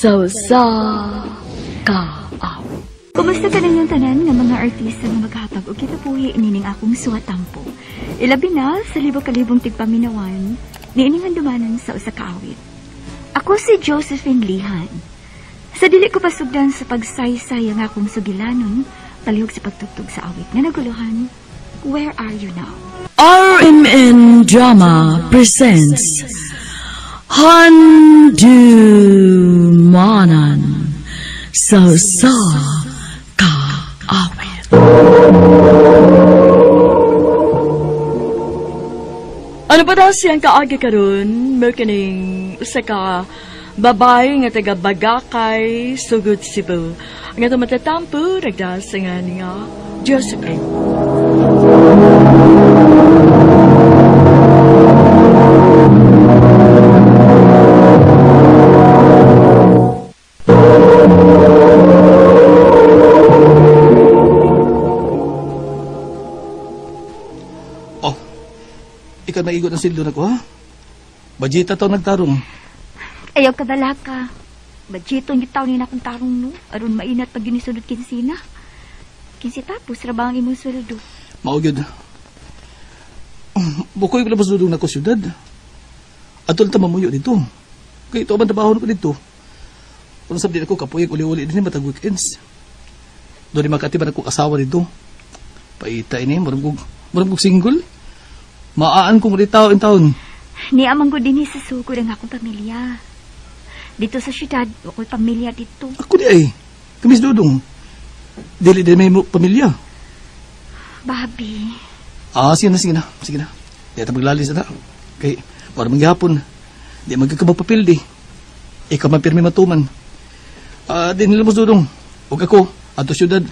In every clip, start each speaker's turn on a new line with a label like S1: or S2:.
S1: So sa kaaw.
S2: Kumusta ka yung tanan ng mga artista nga maghatag o kitapuhi nining akong suwatampo. Ilabi na sa libo-kalibong tigpaminawan, niiningan dumanan sa usa ka awit. Ako si Josephine Lihan. Sa dili ko pasugdan sa pagsaysay ang akong sugilanon, palihog sa pagtugtog sa awit nga naguluhan, Where Are You Now?
S1: RMN Drama presents Handumanan So sa kaawit. Ano ba daw siyang kaagi karon? May kining usa ka babae nga taga Bagakay, Sugod, Cebu. Nga ito matatampo, nagdas nga Josephine.
S3: Naigot ng sildo na ko, ha? Bajita to nagtarong.
S2: Ayaw ka dala ka. Budgeto yung taon ni akong tarong no. Aron mainat pag ginisunod kinsina. Kinsi tapos, rabang imong sweldo.
S3: Maugyod. Bukoy ko labas dudong na ko syudad. Atol ta mamuyo dito. Kaya ito man trabaho ko dito. Kung sabi ko kapuyag uli-uli din matag weekends. Doon di makatiban ako asawa dito. Paita ini, marang kong, marang kong single. Maaan kong ritaw in taon.
S2: Ni amang ko din sa sugod ang akong pamilya. Dito sa syudad, ako'y pamilya dito.
S3: Ako di ay. Kamis dudong. Dili din may pamilya.
S2: Babi,
S3: Ah, sige na, sige na. Sige na. Di ata maglalis na. Kay, para mangyapon. Di magkakamapapil di. Ikaw man pirmi matuman. Ah, di nila mo dudong. Huwag ako, ato syudad.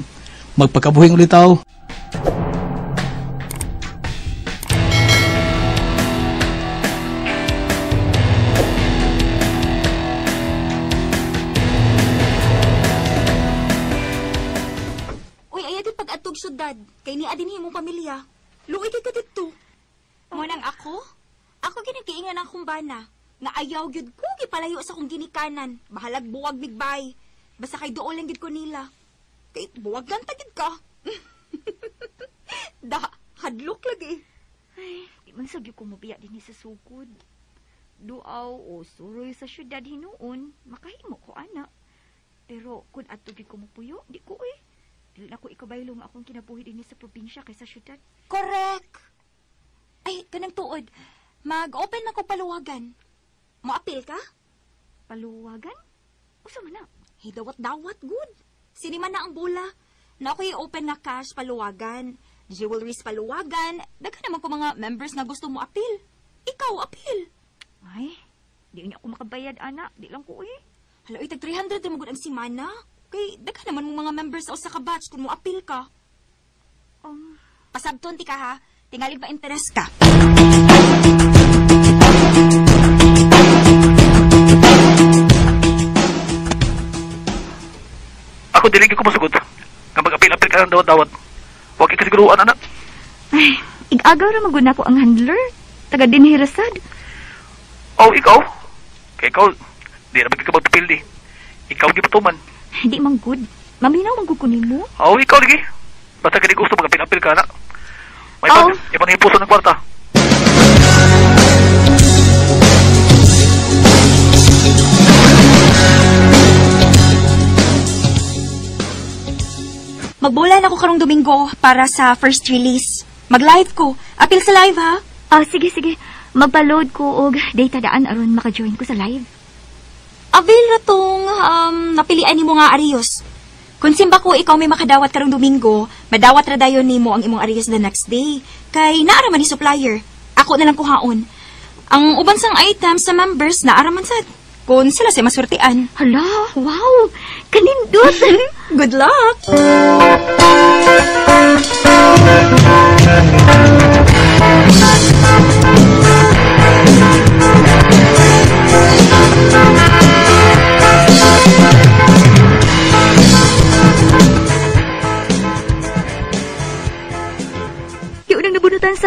S3: Magpakabuhing ulit tao.
S4: Kay ni adin himong pamilya. Luoy kay ka dito. Mo nang ako? Ako ginagiingan ang kumbana. Nga ayaw gyud ko gipalayo sa kong ginikanan. Bahalag buwag bigbay. Basta kay dool lang gid ko nila. Kay buwag lang tagid ka. da, hadlok lagi.
S2: ay, di man sabi ko mabiya din sa sugod. Duaw o suroy sa syudad hinuon, makahimo ko ana. Pero kung ato di ko mapuyo, di ko eh. Dili na ko ikabaylo nga akong kinabuhi din sa probinsya kaysa syudad.
S4: Correct. Ay, kanang tuod. Mag-open na ko paluwagan. Moapil ka?
S2: Paluwagan? Usa man na?
S4: Hey, dawat-dawat, good. Sinima na ang bula. Na ako'y open na cash paluwagan. Jewelries paluwagan. Daghan naman ko mga members na gusto mo apil. Ikaw, apil.
S2: Ay, di niya ako makabayad, ana. Di lang ko eh.
S4: Hala, itag 300 na magod ang simana. Kay, daghan naman mong mga members sa usa ka batch kung mo apil ka.
S2: Um,
S4: Pasabton ti ka ha. Tingalig ba interest ka?
S3: Ako dili ko masugot. Nga mag-apil-apil ka ng dawat-dawat. Huwag ikasiguruan, anak.
S2: ay, igagaw ra maguna ko ang handler. Taga din hirasad.
S3: Oh, ikaw. Kay ikaw, di na ka magpapil di. Ikaw di patuman.
S2: Di man good. Maminaw man gud ko nimo.
S3: Oh, ikaw lagi. Basta kani gusto mag-apil-apil ka, anak. May
S2: Oh.
S3: oh. iba na yung puso ng kwarta.
S4: Magbulan ako karong Domingo para sa first release. Mag-live ko. Apil sa live ha.
S2: Ah, sige, sige. Magpa-load ko og data daan aron maka-join ko sa live.
S4: Avail na tong um, napilian ni mo nga Arios. Kung simba ko ikaw may makadawat karong Domingo, madawat ra dayon nimo ang imong Arios the next day. Kay naara man ni supplier. Ako na lang kuhaon. Ang uban sang items sa members naara man sad. Kung sila say maswertean.
S2: Hala, wow! Kanindot!
S4: Good luck!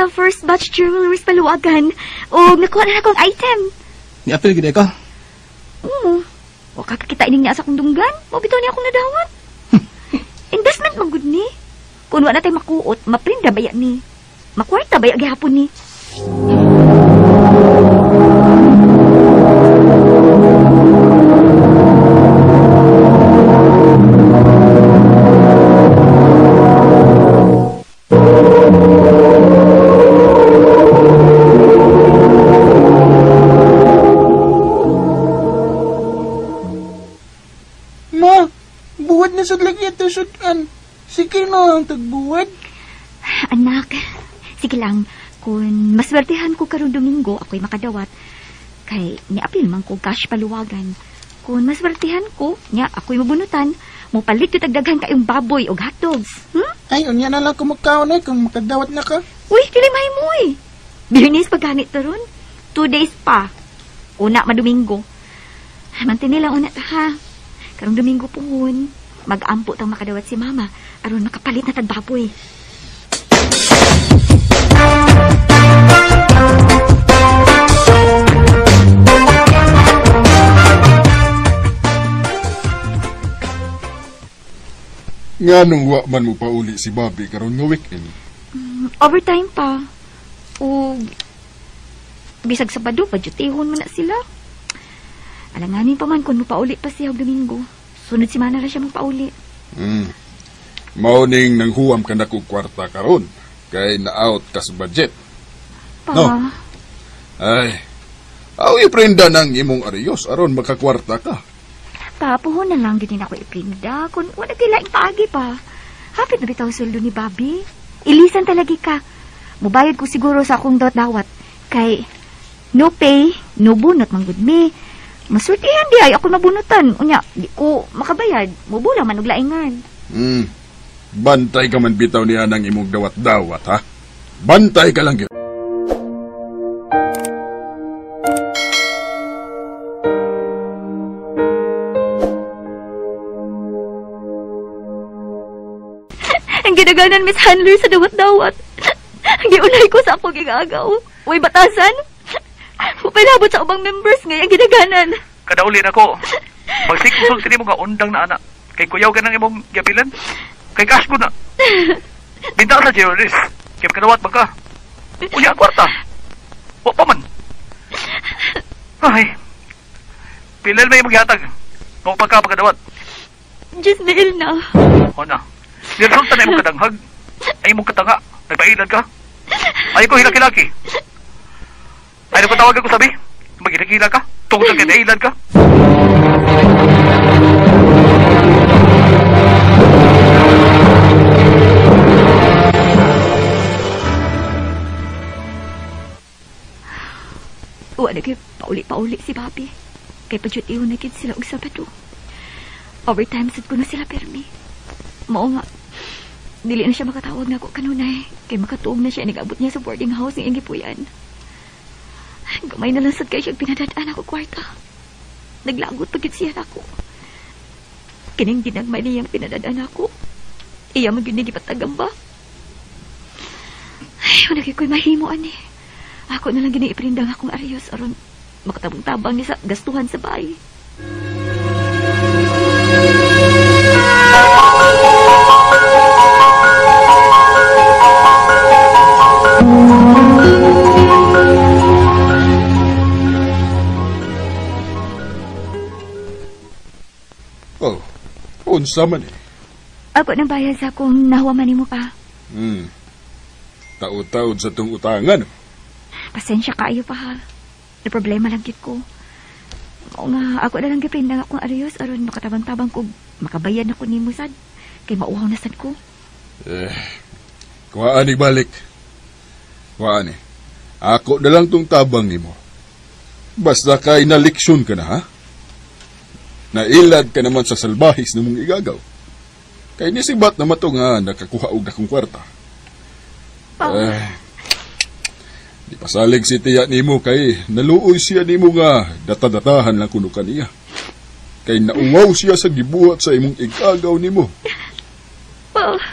S2: Sa first batch jewelries paluwagan. O nakuha na akong item.
S3: Ni-apil gid ka.
S2: Oo. O O kakakita ining niya sa akong dunggan, mo bitaw niya akong nadawat. Investment man gud ni. Kung wala tayo makuot, maprinda baya ni. Makwarta baya gihapon ni.
S5: Ang tagbuwad.
S2: Anak, sige lang. Kung maswertehan ko karong Domingo, ako'y makadawat. Kay niapil man ko cash paluwagan. Kung maswertehan ko, nya ako'y mabunutan. Mupalit yung tagdaghan kayong baboy o hotdogs. Hmm?
S5: Ay, unya na lang kumakaon eh kung makadawat na ka.
S2: Uy, dili may mo eh. Biyernes pagganit taron. Two days pa. Una, madomingo. Mantini lang una ta ha. Karong Domingo puhon. Mag-ampo tang makadawat si mama. Aron makapalit na tagbaboy.
S6: Nga nung wa man mo pauli si Bobby karon nga weekend.
S2: Overtime pa. O bisag sa bado, padyutihon mo na sila. Alanganin pa man kung mapauli pa siya Domingo. Sunod si Mana ra siya mapauli.
S6: Hmm. Mauning nang huwam ka na kong kwarta karon kay na-out ka sa budget.
S2: Pa,
S6: No. Ay, aw iprenda ng imong ariyos aron makakwarta ka.
S2: pa, puhon na lang din ako ipinda. Kung wala kilaing paagi pa. Hapit na bitaw sweldo ni Bobby. Ilisan talagi ka. Mubayad ko siguro sa akong dawat dawat. Kay, no pay, no bunot man gud me. Masultihan di ay ako mabunutan. Unya, di ko makabayad. Mubula man og laingan.
S6: Hmm. Bantay ka man bitaw niya ng imong dawat-dawat, ha? Bantay ka lang gyud.
S2: Ang ginaganan Miss Handler sa dawat-dawat. Giunay ko sa akong gigagaw. Uy, batasan. Upilabot sa ubang members ngayon ginaganan.
S3: Kadaulin ako. Magsikusog sa mo nga undang na anak. Kay kuyaw ka ng imong gapilan. Kay kasko na. Binta ka sa jewelries. Kaya kadawat ba ka? Uya ang kwarta. O pa man. Ay. Pilal may maghatag. Kung pagka pagkadawat.
S2: Just nail na.
S3: O na. Niresulta na imong kadanghag. Ay imong katanga. Nagpailan ka. Ay ko hilaki-laki. Ay nagpatawag ako sabi. Maghilakila ka. Tungkol ka nailan ka.
S2: Uwa na kay pauli-pauli si Bobby. Kay padyutiho na kid sila og Sabado. Overtime sad ko na sila permi. Mao nga. Dili na siya makatawag na ako kanunay. Kay makatuong na siya nag-abot niya sa boarding house ng Ingipuyan. Gamay na lang sad kay siya pinadadaan ako kwarta. Naglagot pagit siya ako. Kining ginagmay niyang pinadadaan ako. Iya man yun gipatagamba. Ay, wala ko'y mahimo ani. Ako na lang gini ipinindang akong arayos aron makatabang-tabang ni sa gastuhan sa bahay.
S6: Unsa man eh.
S2: Ako nang bayad sa akong nahuwaman mo pa.
S6: Hmm. Taod-taod sa tong utangan.
S2: Pasensya kaayo pa ha. Na problema lang gid ko. Oo nga, ako na lang gipindang akong arayos aron makatabang-tabang ko makabayad na ko nimo sad. Kay mauhaw na sad ko.
S6: Eh, kuhaan ni balik. Kuhaan ni. Ako na lang tong tabang nimo. Basta kay naliksyon ka na, ha? Nailad ka naman sa salbahis na mong igagaw. Kay nisibat na mato nga nakakuha og akong kwarta.
S2: Pa,
S6: Eh, di pasalig si tiya nimo kay naluoy siya nimo nga datadatahan lang kuno kaniya. Kay nauwaw siya sa gibuhat sa imong igagaw nimo.
S2: pa.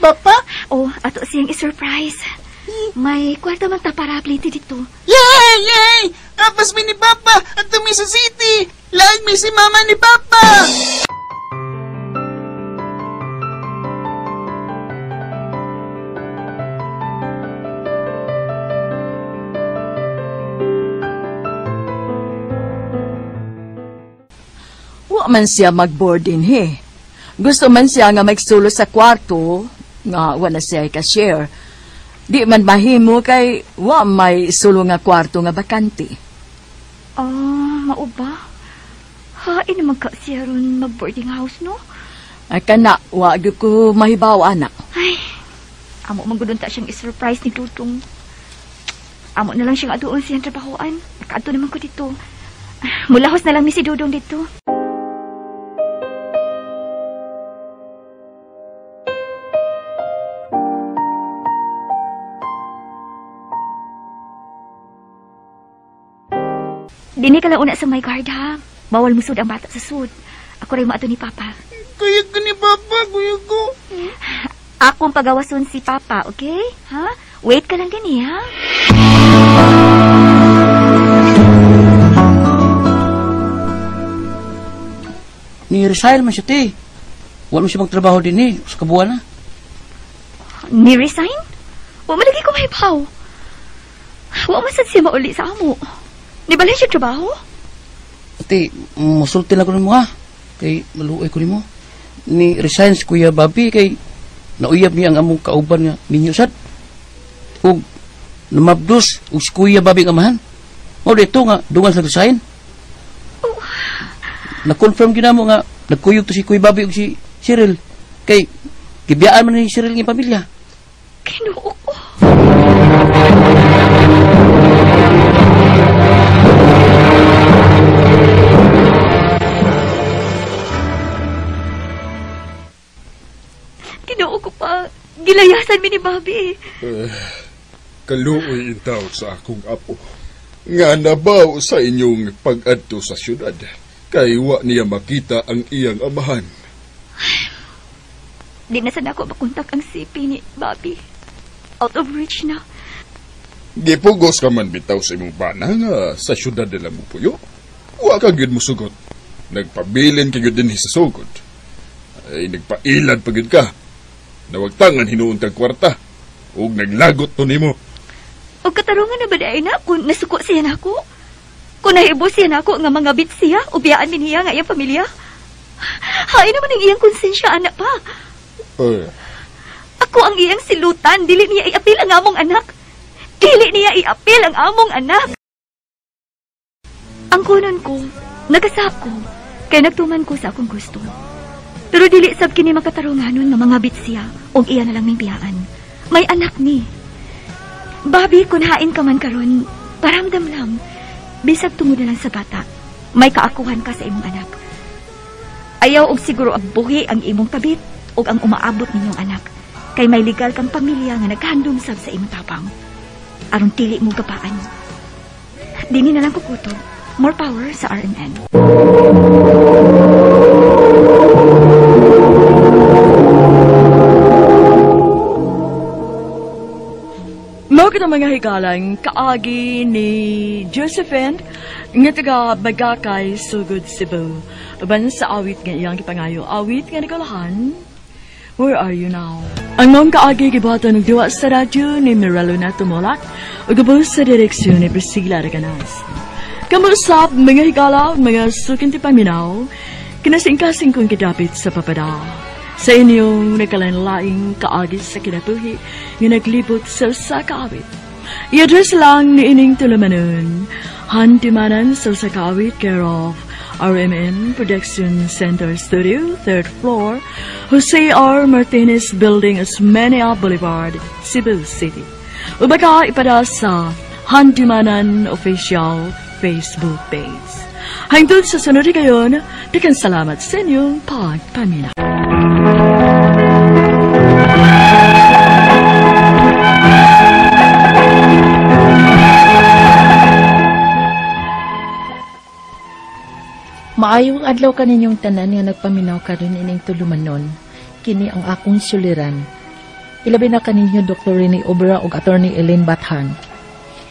S5: Ni Papa?
S2: Oh, ato siyang i-surprise. May kwarta man ta para pliti dito.
S5: Yay! Yay! Apas mi ni Papa at mi sa city! Laag mi si Mama ni Papa!
S1: Wa man siya mag-board din he. Gusto man siya nga magsulo sa kwarto, nga wala siya ka-share. Di man mahimo kay wa may sulo nga kwarto nga bakante.
S2: Ah, mao ba? Hain naman ka siya ron mag-boarding house, no?
S1: Ay kana, wa gyud ko mahibaw anak.
S2: Ay, amo magudon ta siyang i-surprise ni Tutong. Amo na lang siyang aduon siyang trabahoan. Nakaadto naman ko dito. Mulahos na lang ni si Dudong dito. Dini ka lang una sa my guard ha. Bawal musud ang bata sa sud. Ako rin maato ni Papa.
S5: Kuya ko ni Papa, kuya ko.
S2: Akong pagawason si Papa, okay? Ha? Wait ka lang din ha?
S7: Ni resign man siya, te. Wala man siya magtrabaho din eh, sa kabuan na.
S2: Ni-resign? Wa man lagi ko mahibaw. Wa man sad siya mauli sa amo. Nibalay siya trabaho?
S7: Te, musulti lang ko mo ha. Kay maluoy ko ni mo. Ni resign si Kuya Bobby kay nauyab niya ang among kauban nga ninyo sad. Ug namabdos ug si Kuya Bobby ang amahan. Mao dito nga dungan sa resign. Na-confirm gina mo nga nagkuyog to si Kuya Bobby ug si Cyril. Kay gibiyaan man ni Cyril ng pamilya.
S2: Kinuo ko. Gilayasan mi ni Bobby.
S6: Kaluoy intaw sa akong apo. Nga nabaw sa inyong pag-adto sa syudad. Kay wa niya makita ang iyang amahan.
S2: Di na sana ako makontak ang CP ni Bobby. Out of reach na.
S6: Gipugos ka man bitaw sa imong bana nga sa syudad nila mo puyo. Wa ka gyud mo sugot. Nagpabilin ka gyud din sa sugod. Ay nagpailad pa gyud ka. Nawagtangan hinuon kag kwarta. Ug naglagot to nimo.
S2: O katarungan na ba dahil na kung nasuko siya na ako? Kung nahibo siya na ako nga mga bit siya, ubiyaan din niya nga iyang pamilya? Hain naman ang iyang konsensya, anak pa.
S6: Eh,
S2: Ako ang iyang silutan, dili niya iapil ang among anak. Dili niya iapil ang among anak. Ang kunon ko, nagasap ko, kay nagtuman ko sa akong gusto. Pero dili sab kini makatarunganon nga mga bit siya, og iya na lang ning biyaan. May anak ni. Bobby, kung hain ka man karon, paramdam lang. Bisag tungod na lang sa bata, may kaakuhan ka sa imong anak. Ayaw og siguro ang buhi ang imong kabit og ang umaabot ninyong anak. Kay may legal kang pamilya nga naghandom sab sa imong tapang. Aron tili mo gapaan. Dini na lang kukutob. More power sa RNN.
S1: Mao kita mga higalang kaagi ni Josephine nga taga Bagakay, Sugod, Cebu. Uban sa awit nga iyang kipangayo. Awit nga nagalahan. Where are you now? Ang mong kaagi gibata ng diwa sa radyo ni Mirelo na tumulak o gabos sa direksyon ni Priscilla Reganas. Kamusap mga higala, mga sukin ti paminaw, kinasing-kasing kong kidapit sa papada. Sa inyong nakalanlaing kaagis sa kinabuhi nga naglibot sa sa kaawit. I-address lang ni ining tulamanon, hantimanan sa sa kaawit care of RMN Production Center Studio, third floor, Jose R. Martinez Building, Osmeña Boulevard, Cebu City. Ubaga ipada sa Hantimanan Official Facebook page. Hangtod sa sunod kayon, dakan salamat sa inyong pagpamina.
S8: Maayong adlaw kaninyong tanan nga nagpaminaw karon ining tulumanon. kini ang akong suliran. Ilabi na kaninyo Dr. Rene Obra ug Attorney Elaine Bathan.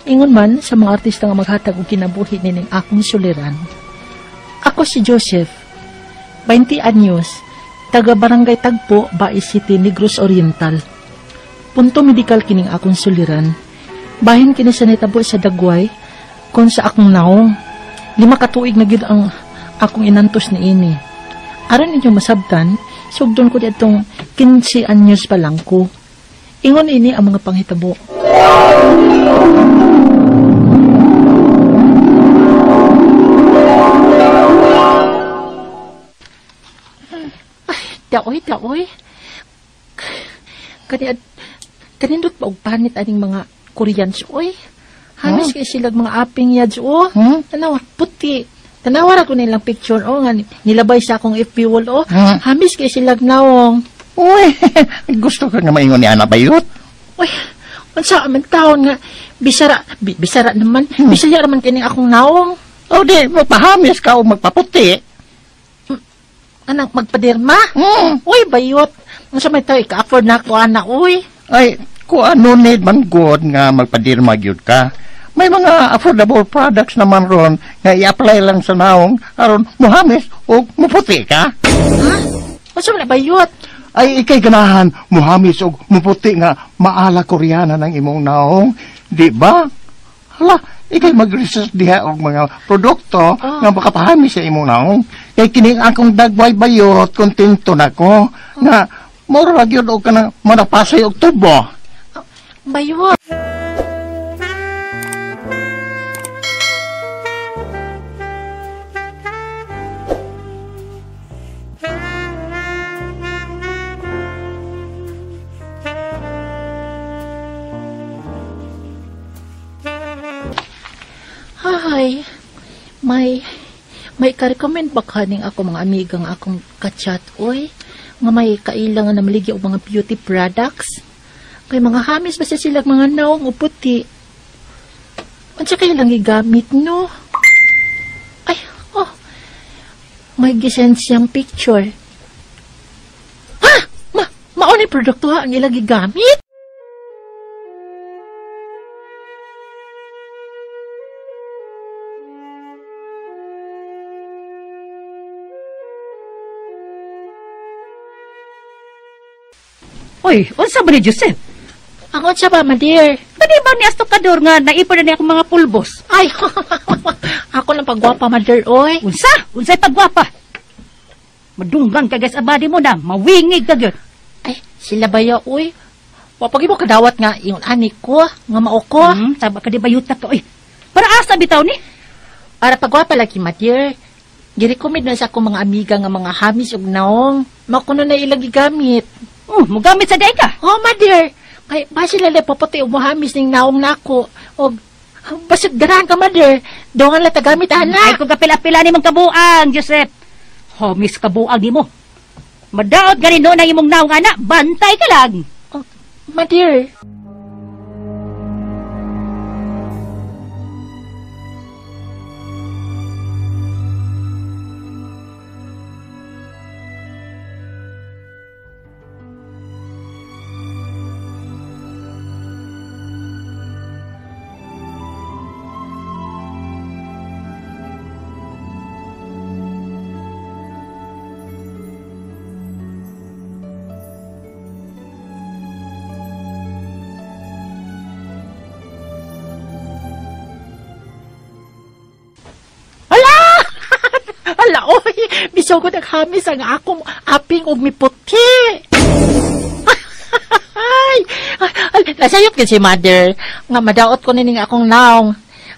S8: Ingon man sa mga artista nga maghatag og kinabuhi nining akong suliran. Ako si Joseph, 20 anyos, taga Barangay Tagpo, Bai City, Negros Oriental. Punto medikal kining akong suliran. Bahin kini sa netabo sa Dagway, kung sa akong naong. Lima katuig na gyud ang akong inantos ni ini. Aron ninyo masabtan, sugdon ko ditong 15 anyos pa lang ko. Ingon ini ang mga panghitabo. Ay, daoy, daoy. Kani kanindot pa og panit aning mga Koreans oy. Hamis kay silag mga aping yads o.
S9: Hmm?
S8: Tanawa, puti. Tanawa ra ko nilang picture o nga nilabay sa akong FB wall o.
S9: Hmm.
S8: Hamis kay silag nawong.
S9: Uy, gusto ka nga maingon ni Ana Bayot?
S8: Uy, unsa man taon nga bisara bi, bisara naman. Bisaya naman kining akong nawong.
S9: O di, magpahamis ka o magpaputi.
S8: Anak magpaderma.
S9: Hmm.
S8: Uy, bayot. Unsa may tayo ika-afford na ako ana uy.
S9: Ay, kung ano need man good nga magpadirma gyud ka. May mga affordable products naman ron nga i-apply lang sa naong aron muhamis o muputi ka.
S8: Unsa man na bayot?
S9: Ay ikay ganahan muhamis o muputi nga maala koreana ng imong naong, di ba? Hala, ikay mag-research diha og mga produkto
S8: Ah.
S9: nga makapahamis sa imong naong. Kay kining akong dagway bayot, kontento na ko nga mura gyud og kanang manapasay og tubo.
S8: Bayot. May ka-recommend ba kaning ako mga amigang akong kachat oy nga may kailangan na maligi og mga beauty products? Kay mga hamis ba siya silang mga naong o puti? Unsa kay lang igamit no? Ay, oh. May gisend siyang picture. Ha! Ma, mao ni produkto ha ang ilang gigamit?
S10: Oy, unsa ba ni Joseph?
S8: Ang unsa ba, my dear?
S10: Kani ba ni Astokador nga naipon na niya akong mga pulbos?
S8: Ay, ako lang pagwapa, mother, oy.
S10: Unsa? Unsay pagwapa? Madunggan ka guys abadi mo na, mawingig ka gyud.
S8: Ay, sila ba ya, oy? Wapag mo kadawat nga, yung anik ko, nga mao ko.
S10: Hmm, saba ka di bayuta ka. Oy, para asa bitaw ni?
S8: Para pagwapa lagi, my dear. Girecommend na sa akong mga amiga nga mga hamis ug naong. Makuno na ilang gigamit.
S10: Oh, mugamit sa day ka.
S8: Oh, my dear. Kay, ba sila na paputi ug mahamis ning naong nako. Og, basit ganahan ka, mother. Doon lang tagamit,
S10: Ay
S8: anak.
S10: kung kapila-pila ni mong kabuang, Joseph. Homis kabuang ni mo. Madaot gani no na imong naong anak, bantay ka lang.
S8: My dear. Ko naghamis ang akong aping ug miputi. Ay! Ay, nasayop ka si mother. Nga madaot ko nining akong naong.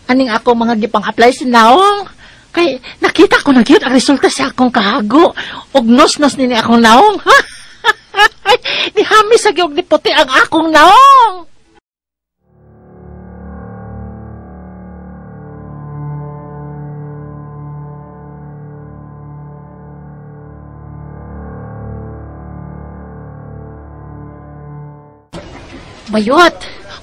S8: Aning akong mga gipang apply sa naong. Kay nakita ko na ang resulta sa akong kahago. Og nos-nos nini akong naong. Ni hamis sa gyud ni puti ang akong naong. Bayot,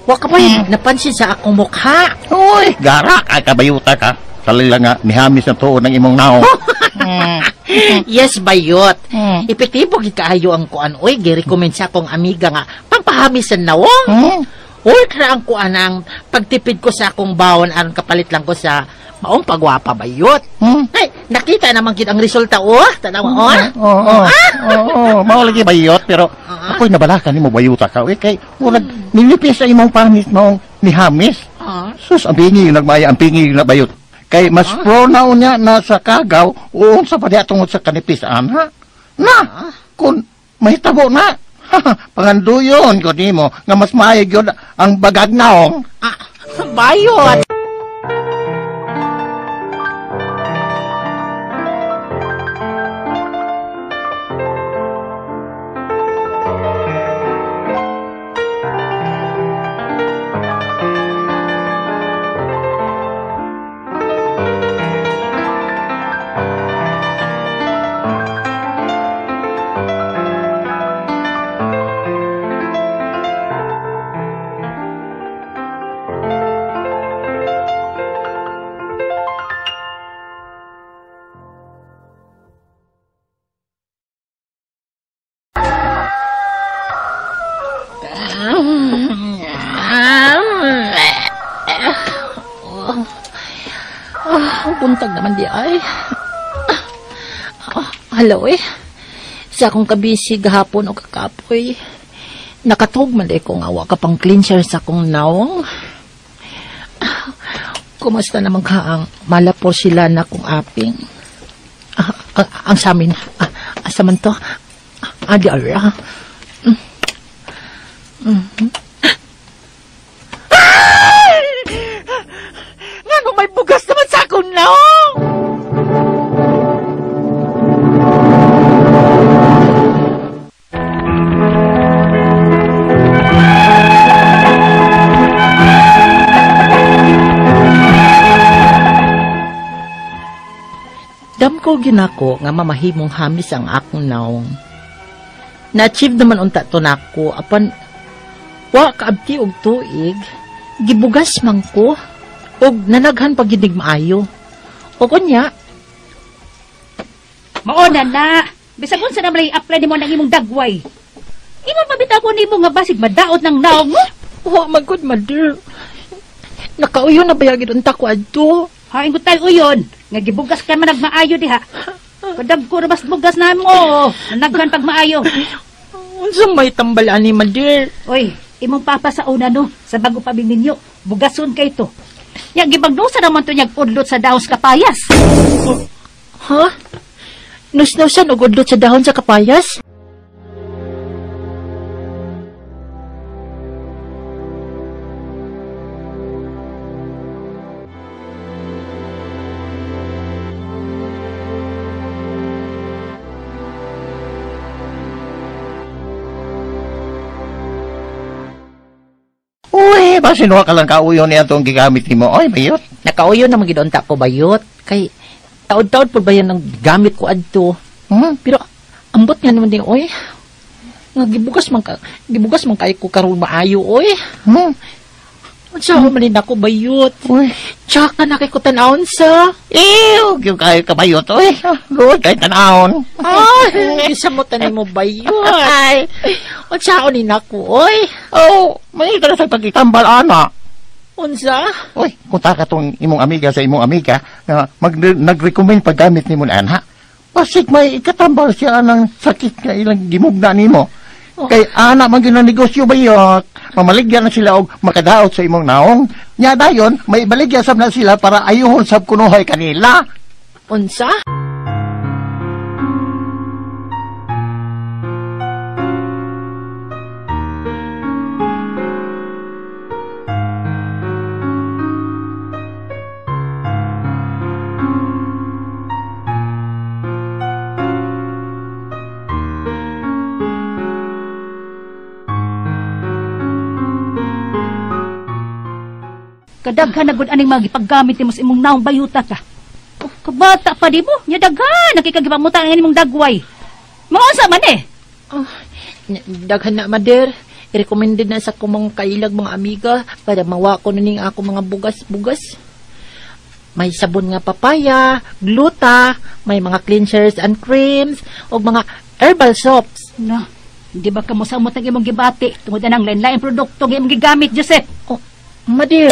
S8: wa ka ba napansin sa akong mukha?
S9: Uy, gara ka kabayuta ka. Salila nga, nihamis na tuon ng imong naong.
S8: yes, bayot. Epektibo gid kaayo ang kuan oy, gi-recommend sa akong amiga nga pampahamis sa nawong. Oy, kra ang kuan ang pagtipid ko sa akong bawon aron kapalit lang ko sa maong pagwapa bayot. Ay, nakita naman gid ang resulta oh. Tanaw oh.
S9: Oo, oo, oo, mao lagi bayot, pero ako'y nabalakan ni mo bayuta ka, eh, kay murag nilipis sa imong panis noong ni Hamis. Sus, ang pingi yung nagmaya, ang pingi yung nabayot. Kay mas pro na unya na sa kagaw, uon sa padya tungod sa kanipisan, ha? Na, kung mahitabo na, panganduyon ko nimo nga mas maayag yun ang bagag naong.
S8: Bayot. Ay. Ah, hello eh. Sa akong kabisi gahapon o kakapoy. Nakatog man eh kung awa ka pang cleanser sa akong nawong. Ah, Kumusta naman ka ang malapor sila na kong aping? Ah, ang, ang sa amin, ah, asa man to? Ah, di ara. Mm. Mhm. Nga may bugas naman sa akong nawong! Damko ginako nga mamahimong hamis ang akong naong. Na-achieve naman unta to nako apan wa kaabti og tuig gibugas man ko og nanaghan pag gidig maayo. O kunya,
S10: Mauna na. Bisag unsa na malay apply nimo nang imong dagway. Imo mabitaw ko nimo nga basig madaot ng naong
S8: wa magud mother. Nakauyo na bayagid unta ko adto.
S10: Haing ko tayo uyon. Nga gibugas ka man nagmaayo diha. Kadag ko na mas bugas na mo. Nanaghan pag maayo.
S8: Unsa may tambalan ni mother?
S10: Oy, imong papa sa una no, sa bago pa ninyo, bugason kay to. Ya gibagnusa naman to nyag udlot sa daos kapayas.
S8: Ha? Nus-nusan og udlot sa dahon sa kapayas?
S9: Uy, basin wa ka lang kauyo niya itong gigamit ni mo. Oy, bayot.
S8: Nakauyo na magidonta ko bayot. Kay taod-taod po ba yan ang gamit ko adto?
S9: Hmm?
S8: Pero ambot nga naman din, oy. Nga gibugas man ka, gibugas man kay ko karon maayo, oy.
S9: Hmm?
S8: Unsa hmm. malin ako bayot?
S9: Uy.
S8: Tsaka na kay ko tanawon sa.
S9: Ew, yung kayo ka bayot. Uy, Lord, kahit tanahon.
S8: Ay, isa mo tanin mo bayot. Ay, unsa ni nako, oy.
S9: Oh, may ito na sa pagkitambal, ana.
S8: Unsa?
S9: Uy, kunta ka tong imong amiga sa imong amiga na mag nag-recommend paggamit nimo na anha. Pasig may ikatambal siya ng sakit nga ilang gimugna nimo. Kay ana man gyud ang negosyo bayot. Mamaligyan na sila og makadaot sa imong naong. Nya dayon, may baligyan sab na sila para ayuhon sab kunuhay kanila.
S8: Unsa?
S10: Kadaghan na gud aning mga gipaggamit nimo sa imong naong bayuta ka. Oh, kabata pa di mo, nya daghan nakikagipamutang ang imong dagway. Mao sa man eh.
S8: Oh, daghan na mader. I-recommended na sa kumang kailag mga amiga para mawa ko na ning ako mga bugas-bugas. may sabon nga papaya, gluta, may mga cleansers and creams, o mga herbal soaps.
S10: Na, di ba kamusamot ang imong gibati tungod na ng lain-lain produkto nga imong gigamit, Joseph?
S8: Oh, Madir,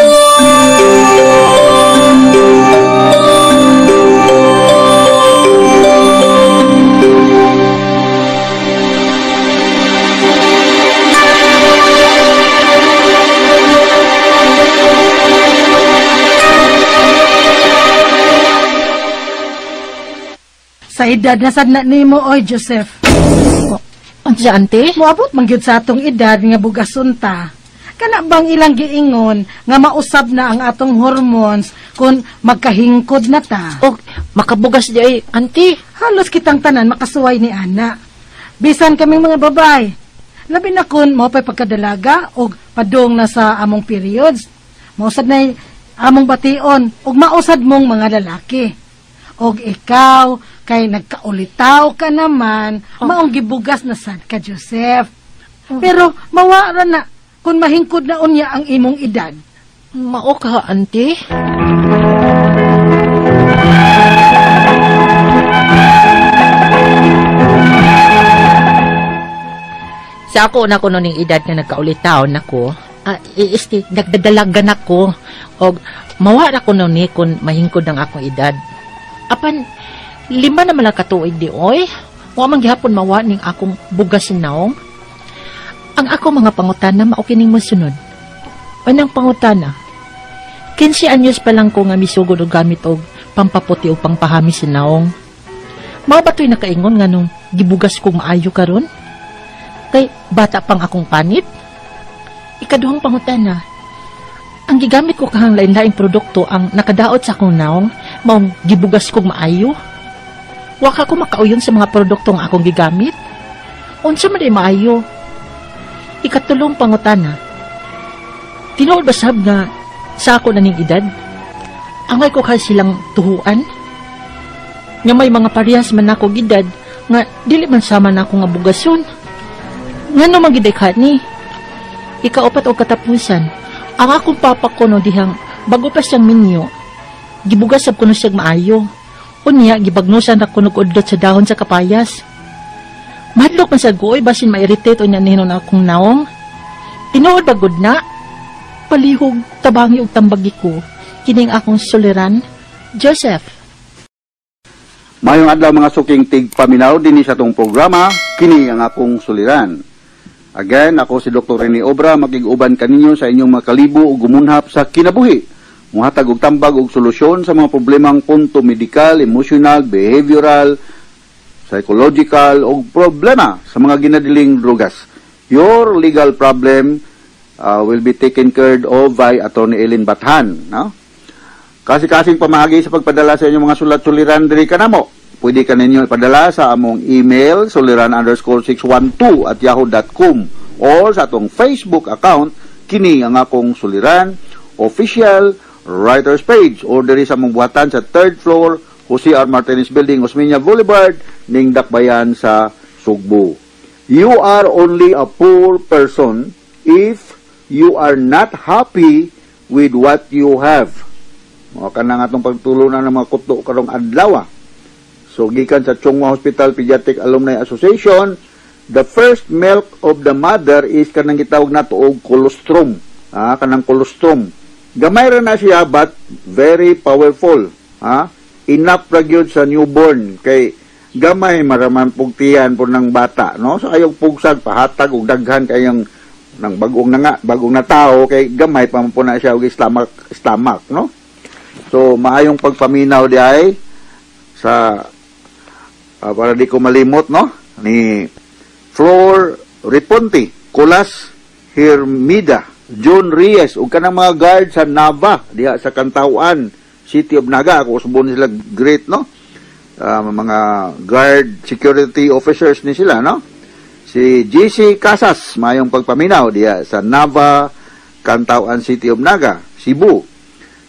S11: Sa edad na sad na nimo oy Joseph.
S8: ang siya, ante?
S11: Moabot man gyud sa atong edad nga bugasunta. Kana bang ilang giingon nga mausab na ang atong hormones kung magkahingkod na ta?
S8: O, makabugas di ay, ante.
S11: Halos kitang tanan makasuway ni ana. Bisan kaming mga babay. Labi na kun mo pa'y pagkadalaga o padung na sa among periods. Mausad na among bation ug mausad mong mga lalaki. Og ikaw, kay nagkaulitaw ka naman, maong gibugas na sad ka, Joseph. Pero mawara na kung mahingkod na unya ang imong edad.
S8: Mao ka, ante? Sa ako na ko ning edad nga nagkaulitaw nako, ah, iisti nagdadalagan ako og mawara ko nun ni kung mahingkod ang akong edad. Apan lima na mala katuig di oy. Wa man gihapon mawa ning akong bugas naong. Ang ako mga pangutana mao kining mosunod. Anang pangutana? 15 anyos pa lang ko nga misugod og gamit og pampaputi o pangpahami sa naong. Mao ba to'y nakaingon nga nung gibugas kong maayo karon? Kay bata pang akong panit? Ikaduhang pangutana. Ang gigamit ko kahang lain-laing produkto ang nakadaot sa akong naong, maong gibugas kong maayo. Waka ko makauyon sa mga produkto nga akong gigamit. Unsa man ay maayo. Ikatulong pangutana. Tinuod ba sab nga sa ako na ning edad? Angay ko kay silang tuhuan? Nga may mga parehas man ako gidad nga dili man sama na ako nga bugasyon. Nga no magidekat ni. Ikaapat o katapusan, ang akong papa ko no dihang bago pa siyang minyo, gibugas sab kuno siyang maayo. Unya, gibagnusan kuno udlot sa dahon sa kapayas. Madlok man sa goy, basin ma-irritate o niya nihinon akong naong. Tinuod ba gud na? Palihog, tabangi og tambagi ko. Kining akong suliran, Joseph.
S12: Mayong adlaw mga suking tig paminaw dinhi sa tong programa kini ang akong suliran. Again, ako si Dr. Rene Obra makig-uban kaninyo sa inyong makalibo ug gumunhap sa kinabuhi. Muhatag og tambag og solusyon sa mga problemang punto medikal, emotional, behavioral, psychological o problema sa mga ginadiling drugas. Your legal problem uh, will be taken care of by Attorney Ellen Bathan. No? Kasi-kasing pamagi sa pagpadala sa inyong mga sulat-suliran diri kanamo. Pwede ka ninyo ipadala sa among email suliran underscore 612 at yahoo.com or sa atong Facebook account kini ang akong suliran official writer's page or diri sa among buhatan sa third floor Jose R. Martinez Building, Osmeña Boulevard, ning Dakbayan sa Sugbo. You are only a poor person if you are not happy with what you have. Mga ka na nga pagtulunan ng mga kuto karong adlaw. ah. So, gikan sa Chungwa Hospital Pediatric Alumni Association, the first milk of the mother is kanang gitawag nato og colostrum. Ah, kanang colostrum. Gamay ra na siya but very powerful. Ha? Enough ra gyud sa newborn kay gamay maraman pugtiyan po ng bata, no? So ayog pugsag pahatag og daghan kayang ng bagong na nga, bagong na tao kay gamay pa po na siya og stomach stomach, no? So maayong pagpaminaw di ay sa ah, para di ko malimot, no? Ni Flor Riponte, Colas Hermida, John Reyes, ug kanang mga guard sa Nava, diha sa Kantauan, City of Naga, ako subon sila great, no? Ah, mga guard security officers ni sila, no? Si GC Casas, mayong pagpaminaw diya sa Nava, Kantauan City of Naga, Cebu.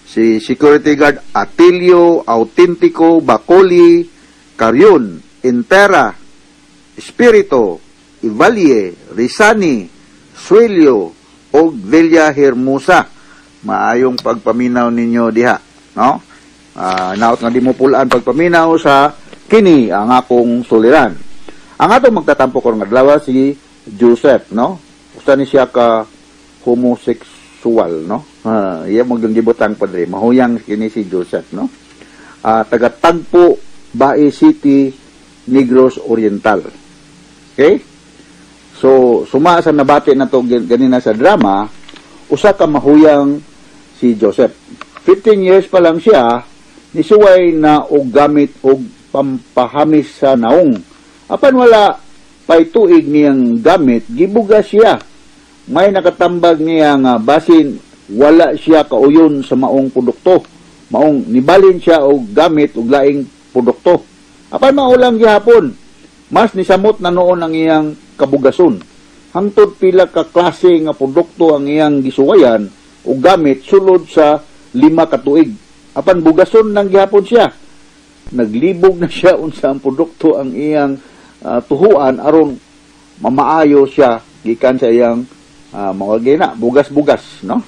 S12: Si security guard Atilio Autentico Bacoli Carion, Intera, Espirito, Ivalie, Risani, Suelio, o Villa Hermosa. Maayong pagpaminaw ninyo diha, no? Ah, naot nga di mo pulaan pagpaminaw sa kini ang akong suliran. Ang atong magtatampo ko nga adlaw si Joseph, no? Usa ni siya ka homosexual, no? Ah, iya mo gyud gibutang padre, mahuyang kini si Joseph, no? Ah, taga Tagpo, Bae City, Negros Oriental. Okay? So, suma sa nabati na to gan- ganina sa drama, usa ka mahuyang si Joseph. 15 years pa lang siya, nisuway na og gamit og pampahamis sa naong. Apan wala pay tuig niyang gamit, gibuga siya. May nakatambag niya nga basin wala siya kauyon sa maong produkto. Maong nibalin siya og gamit og laing produkto. Apan maulang gihapon, mas nisamot na noon ang iyang kabugason. Hangtod pila ka klase nga produkto ang iyang gisuwayan o gamit sulod sa lima ka tuig. Apan bugason nang gihapon siya. Naglibog na siya unsa ang produkto ang iyang ah, tuhuan aron mamaayo siya gikan sa iyang uh, mga na bugas-bugas no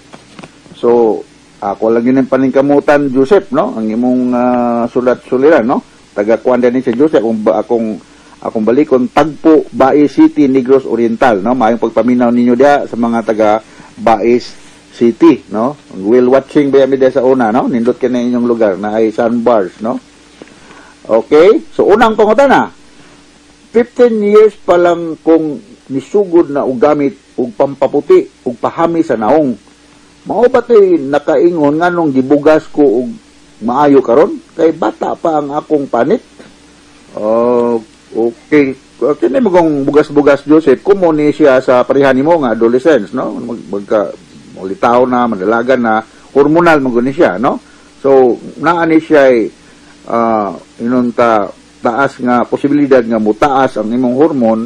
S12: so ako lang yun paningkamutan Joseph no ang imong ah, sulat-suliran no taga kuan din si Joseph kung ba, akong akong balikon Tagpo Baez City Negros Oriental no maayong pagpaminaw ninyo dia sa mga taga Baez City no? Will watching ba mi dia sa una no? Nindot ka na inyong lugar na ay sandbars no? Okay? So unang pangutana 15 years pa lang kung nisugod na og gamit og pampaputi og pahami sa naong. Mao ba to'y nakaingon nganong gibugas ko og maayo karon? Kay bata pa ang akong panit. Uh, okay. Kini mo kong bugas-bugas Joseph, kumo siya sa parehan mo nga adolescence, no? Mag, magka, mulitaw na, madalagan na, hormonal mo ni siya, no? So, naani siya ay, uh, inunta, taas nga, posibilidad nga mutaas ang imong hormon,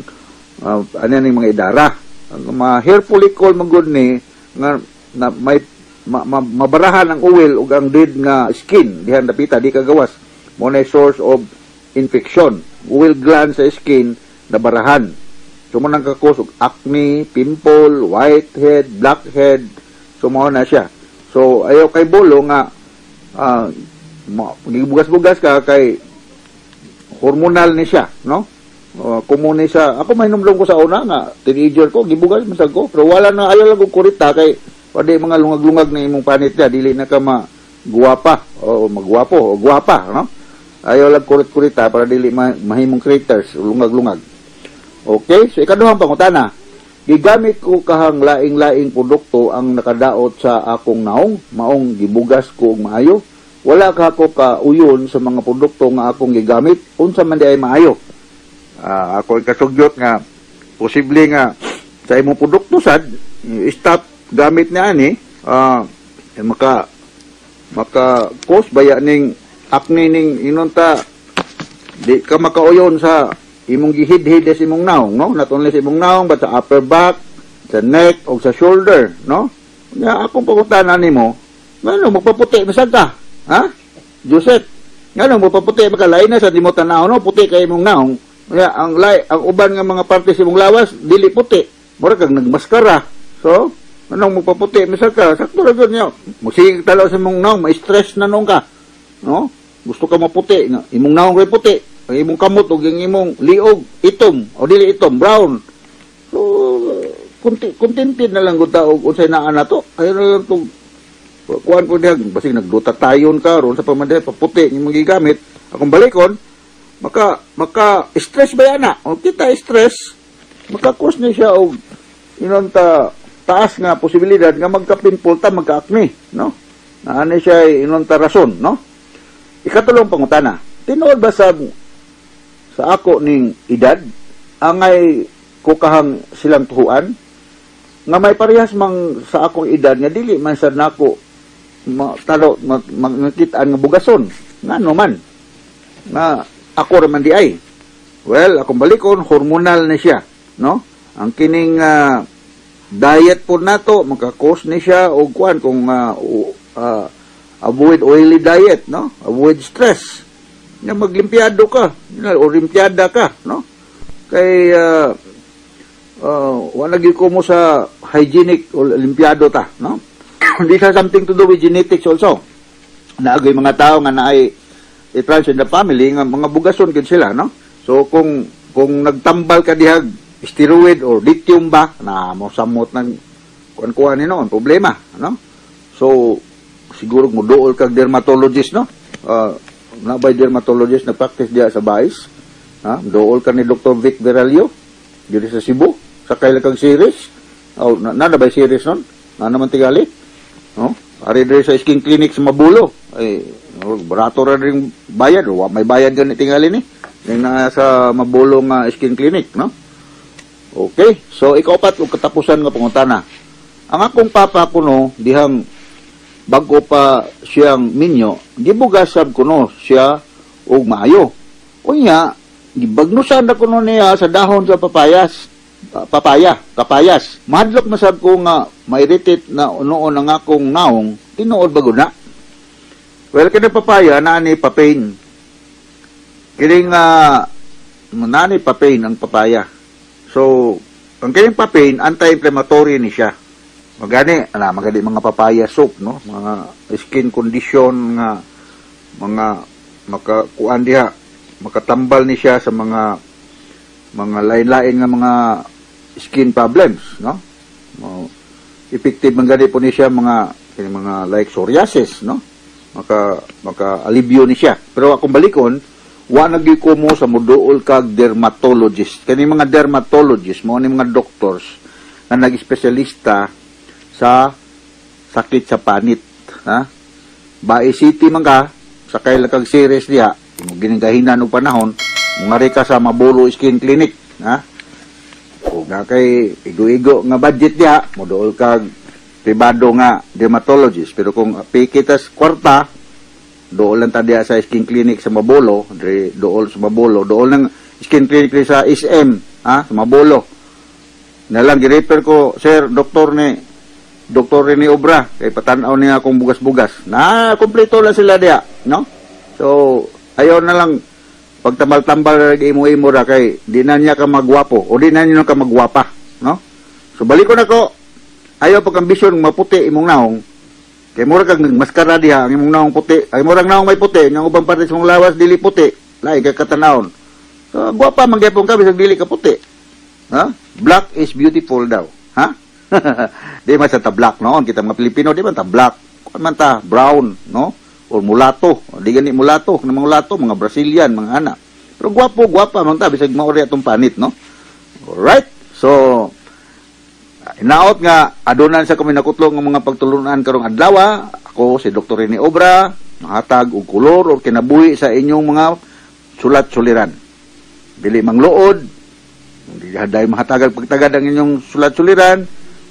S12: uh, ano yung mga idara. Ang mga hair follicle mo ni, nga, na may, ma, ma, mabarahan ang uwil ug ang dead nga skin, dihan dapita, di kagawas. Mo na source of infection. Uwil gland sa skin na barahan. So mo nang kakos acne, pimple, whitehead, blackhead. So na siya. So ayo kay bolo nga ah ma- gibugas-bugas ka kay hormonal ni siya, no? Uh, kumuni sa ako may numdum ko sa una nga teenager ko gibugas masag ko. Pero wala na ayaw lang ko kurita kay pwede mga lungag-lungag na imong panit niya. Dili na ka ma guwapa o magwapo o guwapa no? Ayaw lang kurit-kurita para dili ma mahimong craters lungag-lungag. Okay so ikaduhang pangutana gigamit ko kahang laing-laing produkto ang nakadaot sa akong naong maong gibugas ko og maayo. Wala ka ako ka uyon sa mga produkto nga akong gigamit. Unsa man di ay maayo? Ah, ako kasugyot nga posible nga sa imong produkto sad. Stop gamit na ani. Eh, maka maka cause baya ning acne ning inunta? Di ka makauyon sa imong gihid-hid sa imong naong no? Not only sa imong naong but sa upper back sa neck o sa shoulder no? Nga akong pangutanan nimo ngano magpaputi masag ka ha? Joseph ngano magpaputi makalain na sa di mo tanaw no? Puti kay imong naong. Nga ang lay ang uban nga mga parte sa imong lawas dili puti. Mura kag nagmaskara. So anong magpaputi masag ka? Sakto ra gyud niya musig talaw sa imong naong ma-stress na nung ka no? Gusto ka maputi nga imong naong ray puti ang imong kamot ug ang imong liog itom o dili itom brown. So kunti contented na lang gud ta og unsay naa na to. Ayo na lang tong kuan ko diha basig nagduta tayon ka ron sa pamanday paputi ang imong gigamit. Akong balikon maka maka stress ba yana o kita stress maka-cause ni siya og inon ta taas nga posibilidad nga magka-pimple ta magka-acne no? Naani siya inon ta rason no? Ikatulong pangutana. Tinuod ba sa sa ako ning edad angay kukahang silang tuhuan nga may parehas mang sa akong edad nga dili man sad nako ma, talo mag, magkitaan nga bugason. Ngano man nga ako raman di ay. Well akong balikon hormonal na siya no? Ang kining ah, diet po nato maka-cause ni siya og kuan kung ah, u- ah, avoid oily diet no? Avoid stress nga maglimpyado ka o limpiada ka no? Kay uh, uh, wala ko mo sa hygienic o limpiado ta no? This has something to do with genetics also. Naagay mga tao nga naay i-trans in the family nga mga bugason gid sila no? So kung kung nagtambal ka dihag steroid or lithium ba na mo samot ng kuan-kuan ni noon problema no? So siguro mo duol kag dermatologist no? Uh, na by dermatologist na practice diya sa Bais ha? Duol ka ni Dr. Vic Veralio diri sa Cebu sa kay kag series? Oh na, na, na ba series non na naman tigali? No? Ari diri sa skin clinic sa Mabulo. Ay barato ra ring bayad. Wa may bayad gani tingali ni. Ning na sa Mabulo nga skin clinic no? Okay. So ikaw pat katapusan nga pangutana ang akong papa kuno dihang bago pa siyang minyo gibugasab kuno siya og maayo unya gibagnusan na kuno niya sa dahon sa papayas pa- papaya, kapayas. Madlok na sad ko nga mairitit na noon ang akong naong, tinuod bago na. Well, kini papaya, nani papain. Kini nga, nani papain ang papaya. So, ang kining papain, anti-inflammatory ni siya. Magani, ana, magani mga papaya soup, no? Mga skin condition nga, mga makakuan diha, makatambal ni siya sa mga mga lain-lain nga mga skin problems, no? Mo effective man gani po ni siya mga mga like psoriasis, no? Maka maka alibyo ni siya. Pero akong balikon, wa nagi ko mo sa muduol kag dermatologist. Kani mga dermatologist mo ni mga doctors na nag-espesyalista sa sakit sa panit, ha? Bae City man ka, sa kailan kag series diha, mo giningahinan og panahon, mga ka sa Mabulo Skin Clinic, ha? O nga kay igo-igo nga budget diha, moduol kag pribado nga dermatologist. Pero kung pikitas kwarta, dool lang ta diha sa skin clinic sa Mabulo, dre dool sa Mabulo, dool ng skin clinic sa SM, ha, sa Mabulo. Nalang gi-refer ko, sir, doktor ni Doktor Rene Obra, kay patanaw niya akong bugas-bugas. Na, kompleto lang sila diya, no? So, ayaw na lang, pagtambal-tambal imo-imo ra kay, di na niya ka magwapo, o di na niya ka magwapa, no? So, balik ko na ko, ayaw pag-ambisyon maputi imong naong, kay mura kag nagmaskara diha, ang imong naong puti, ay murang naong may puti, nga ubang parte sa lawas, dili puti, lahi ka katanawon. So, gwapa, mangyapong ka, bisag dili ka puti. Ha? Black is beautiful daw. Ha? di man sa ta black noon kita mga Pilipino di man ta black. Kuan man ta brown no? Or mulato. Di gani mulato ng mga mulato mga Brazilian mga ana. Pero gwapo gwapa man ta bisag maori atong panit no? Alright so inaot nga adonan sa kami nakutlong ng mga pagtulunan karong adlaw ako si Dr. Rene Obra mahatag og kulor o kinabuhi sa inyong mga sulat suliran dili mangluod hindi haday mahatagal pagtagad ang inyong sulat suliran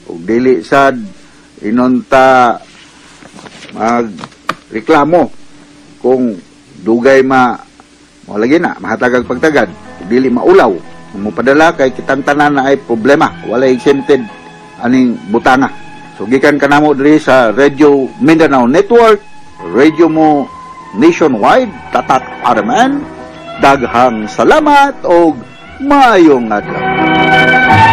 S12: ug dili sad inunta mag reklamo kung dugay ma mo lagi na mahatag pagtagad. Dili maulaw. Mo padala kay kitang tanan na ay problema. Wala exempted aning butanga so gikan kanamo diri sa Radio Mindanao Network radio mo nationwide tatak araman daghang salamat og maayong adlaw